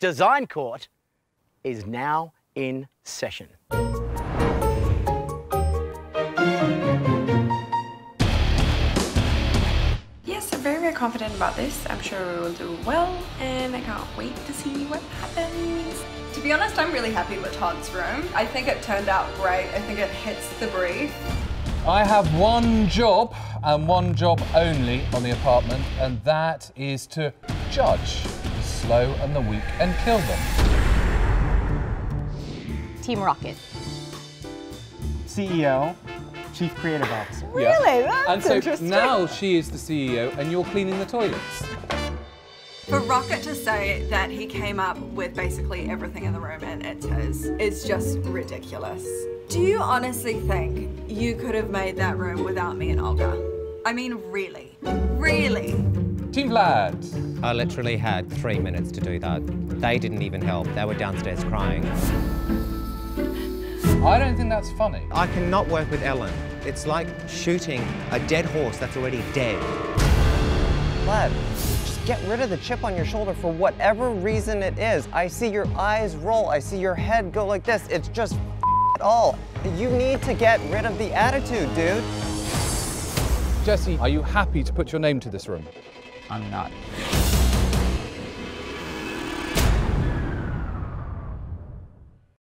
Design Court is now in session. Yes, I'm very, very confident about this. I'm sure we will do well, and I can't wait to see what happens. To be honest, I'm really happy with Todd's room. I think it turned out great. I think it hits the brief. I have one job and one job only on the apartment, and that is to judge the slow and the weak and kill them. Team Rocket. CEO, Chief Creative Officer. Really? That's and so interesting. now she is the CEO, and you're cleaning the toilets. For Rocket to say that he came up with basically everything in the room and it's his is just ridiculous. Do you honestly think you could have made that room without me and Olga? I mean, really? Really? Team Vlad. I literally had three minutes to do that. They didn't even help. They were downstairs crying. I don't think that's funny. I cannot work with Elin. It's like shooting a dead horse that's already dead. Vlad, just get rid of the chip on your shoulder for whatever reason it is. I see your eyes roll. I see your head go like this. It's just it all. You need to get rid of the attitude, dude. Jesy, are you happy to put your name to this room? I'm not.